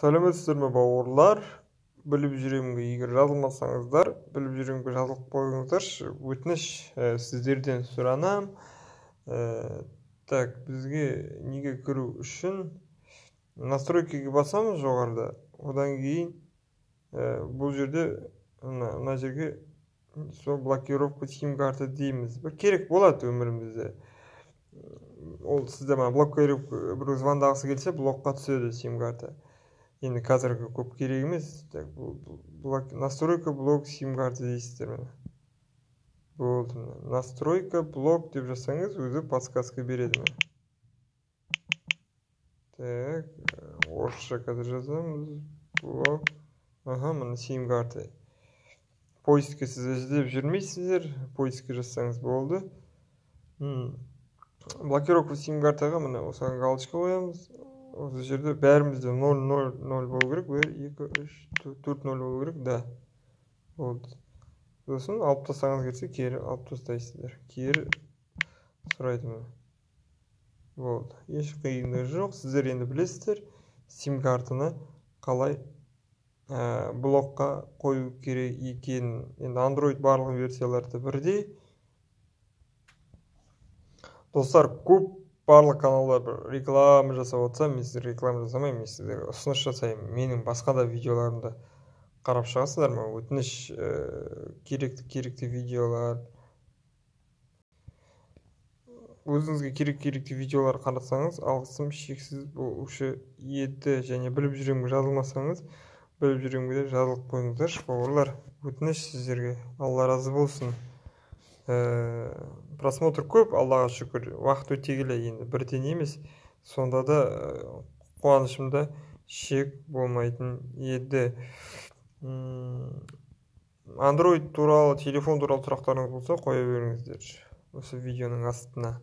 сәлеметсіздер ме бауырлар? Біліп жүремінге егер жазылмасаңыздар біліп жүремінге жазылып қойыңыздаршы. Өтініш ә, сіздерден сұранам. Ә, так бізге неге кіру үшін настройкаға басамыз жоғарыда. Одан кейін ә, бұл жерде мына жерге сол блокировка сим карты дейміз. Бір керек болады өмірімізде. Ол сізде блокировка біреу звондағысы келсе блокқа түседі сим карта. Енді қазіргі көп керек емес. Так блок настройка блок сим карты дейсіздер міне. Болды настройка блок деп жазсаңыз өзі подсказка береді міне. Так орысша қазір жазамыз. Блок. Ага міне сим карта поискке сіз іздеп жүрмейсіздер. Поискке жазсаңыз болды. Блокировка сим картаға міне осыған галочка қоямыз. Осы жерде бәрімізде ноль ноль ноль болу керек бір екі үш төрт ноль болу керек да болды сосын алып тастағыңыз келсе кері алып тастайсыздар кері сұрайды міне болды еш қиындығы жоқ сіздер енді білесіздер сим картаны қалай ә, блокқа қою керек екенін енді android барлық версияларда бірдей достар көп барлық каналдар бір реклама жасап жатса мен сіздерге реклама жасамаймын мен сіздерге ұсыныс жасаймын. Менің басқа да видеоларымды қарап шығасыздар ма? Өтініш ә, керекті керекті видеолар. Өзіңізге керек керекті видеолар қарасаңыз алғысым шексіз болушы еді және біліп жүремін жазылмасаңыз біліп жүремін деп жазылып қойыңыздаршы бауырлар. Өтініш сіздерге. Алла разы болсын. Ә, просмотр көп аллаға шүкір. Уақыт өте келе енді бірден емес. Сонда да ә, қуанышымда шек болмайтын еді. Андроид туралы телефон туралы сұрақтарыңыз болса қоя беріңіздерші осы видеоның астына.